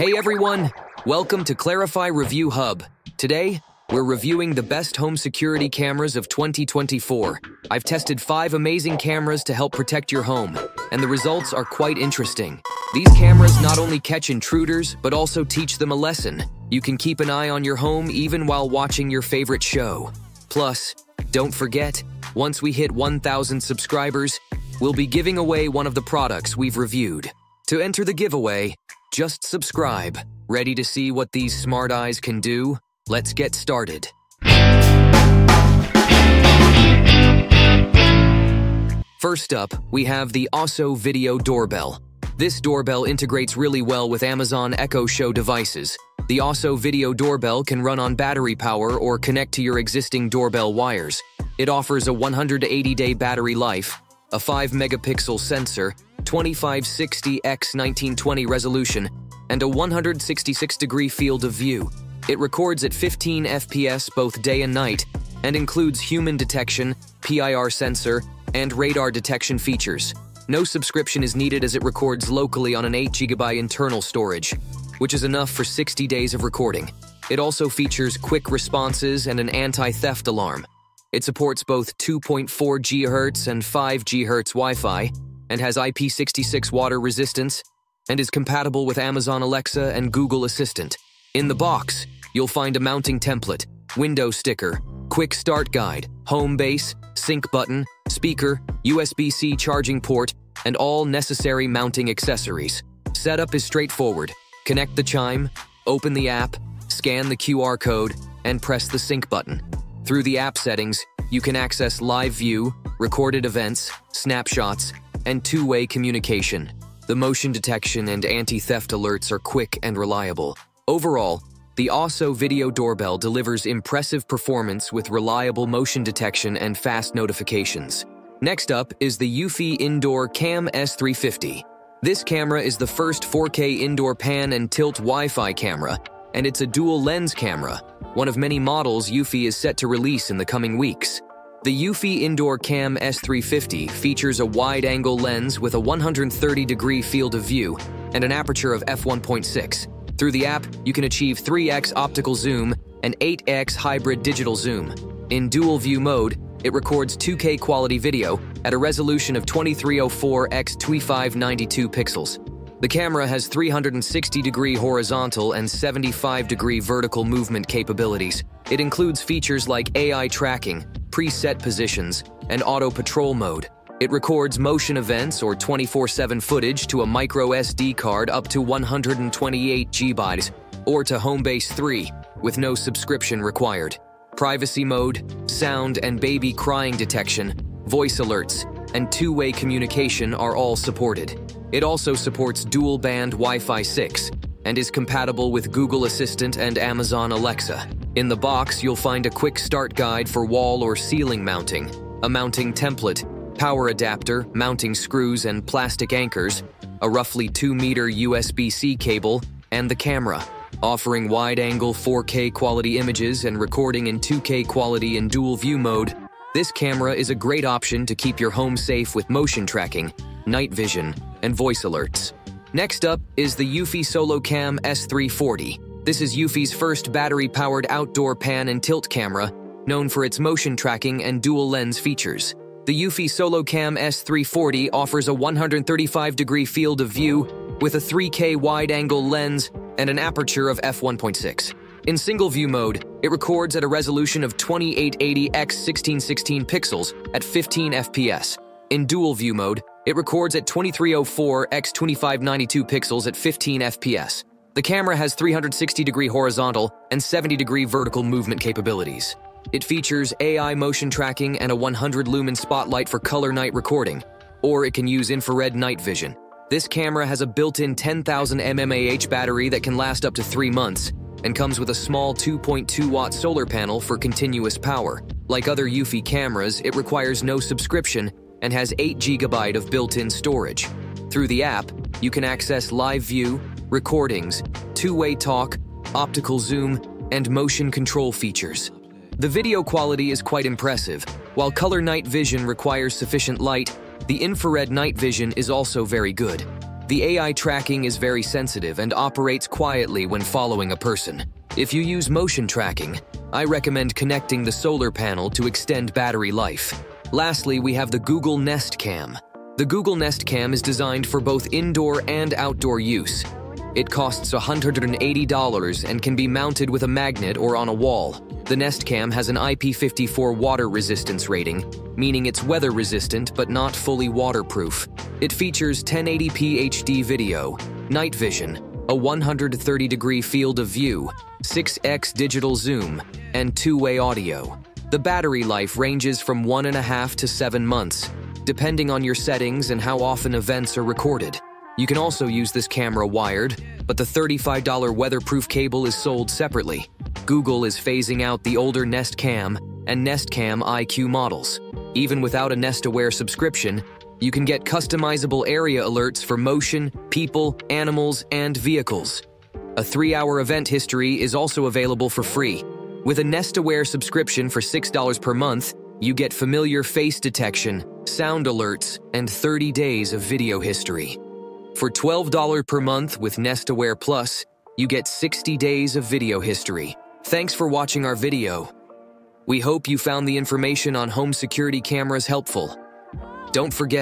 Hey everyone, welcome to Clarify Review Hub. Today, we're reviewing the best home security cameras of 2024. I've tested five amazing cameras to help protect your home, and the results are quite interesting. These cameras not only catch intruders, but also teach them a lesson. You can keep an eye on your home even while watching your favorite show. Plus, don't forget, once we hit 1,000 subscribers, we'll be giving away one of the products we've reviewed. To enter the giveaway, just subscribe. Ready to see what these smart eyes can do? Let's get started. First up, we have the Auso Video Doorbell. This doorbell integrates really well with Amazon Echo Show devices. The Auso Video Doorbell can run on battery power or connect to your existing doorbell wires. It offers a 180-day battery life, a 5-megapixel sensor, 2560x1920 resolution, and a 166-degree field of view. It records at 15 FPS both day and night, and includes human detection, PIR sensor, and radar detection features. No subscription is needed as it records locally on an 8GB internal storage, which is enough for 60 days of recording. It also features quick responses and an anti-theft alarm. It supports both 2.4 GHz and 5 GHz Wi-Fi, and has IP66 water resistance, and is compatible with Amazon Alexa and Google Assistant. In the box, you'll find a mounting template, window sticker, quick start guide, home base, sync button, speaker, USB-C charging port, and all necessary mounting accessories. Setup is straightforward. Connect the chime, open the app, scan the QR code, and press the sync button. Through the app settings, you can access live view, recorded events, snapshots, and two-way communication. The motion detection and anti-theft alerts are quick and reliable. Overall, the Auso Video Doorbell delivers impressive performance with reliable motion detection and fast notifications. Next up is the Eufy Indoor Cam S350. This camera is the first 4K indoor pan and tilt Wi-Fi camera, and it's a dual lens camera, one of many models Eufy is set to release in the coming weeks. The Eufy Indoor Cam S350 features a wide-angle lens with a 130-degree field of view and an aperture of f1.6. Through the app, you can achieve 3x optical zoom and 8x hybrid digital zoom. In dual view mode, it records 2K quality video at a resolution of 2304 x 2592 pixels. The camera has 360 degree horizontal and 75 degree vertical movement capabilities. It includes features like AI tracking, preset positions, and auto patrol mode. It records motion events or 24-7 footage to a micro SD card up to 128 GB or to Homebase 3 with no subscription required. Privacy mode, sound and baby crying detection, voice alerts, and two-way communication are all supported. It also supports dual-band Wi-Fi 6 and is compatible with Google Assistant and Amazon Alexa. In the box, you'll find a quick start guide for wall or ceiling mounting, a mounting template, power adapter, mounting screws and plastic anchors, a roughly 2-meter USB-C cable, and the camera, offering wide-angle 4K quality images and recording in 2K quality in dual view mode. This camera is a great option to keep your home safe with motion tracking, night vision, and voice alerts. Next up is the Eufy SoloCam S340. This is Eufy's first battery-powered outdoor pan and tilt camera, known for its motion tracking and dual lens features. The Eufy SoloCam S340 offers a 135-degree field of view with a 3K wide-angle lens and an aperture of f1.6. In single view mode, it records at a resolution of 2880 x 1616 pixels at 15 FPS. In dual view mode, it records at 2304 x 2592 pixels at 15 FPS. The camera has 360 degree horizontal and 70 degree vertical movement capabilities. It features AI motion tracking and a 100 lumen spotlight for color night recording, or it can use infrared night vision. This camera has a built-in 10,000 mAh battery that can last up to three months and comes with a small 2.2 watt solar panel for continuous power. Like other Eufy cameras, it requires no subscription and has 8 GB of built-in storage. Through the app, you can access live view, recordings, two-way talk, optical zoom, and motion control features. The video quality is quite impressive. While color night vision requires sufficient light, the infrared night vision is also very good. The AI tracking is very sensitive and operates quietly when following a person. If you use motion tracking, I recommend connecting the solar panel to extend battery life. Lastly, we have the Google Nest Cam. The Google Nest Cam is designed for both indoor and outdoor use. It costs $180 and can be mounted with a magnet or on a wall. The Nest Cam has an IP54 water resistance rating, meaning it's weather resistant but not fully waterproof. It features 1080p HD video, night vision, a 130 degree field of view, 6x digital zoom, and two way audio. The battery life ranges from one and a half to seven months, depending on your settings and how often events are recorded. You can also use this camera wired, but the $35 weatherproof cable is sold separately. Google is phasing out the older Nest Cam and Nest Cam IQ models. Even without a Nest Aware subscription, you can get customizable area alerts for motion, people, animals, and vehicles. A three hour event history is also available for free. With a Nest Aware subscription for $6 per month, you get familiar face detection, sound alerts, and 30 days of video history. For $12 per month with Nest Aware Plus, you get 60 days of video history. Thanks for watching our video. We hope you found the information on home security cameras helpful. Don't forget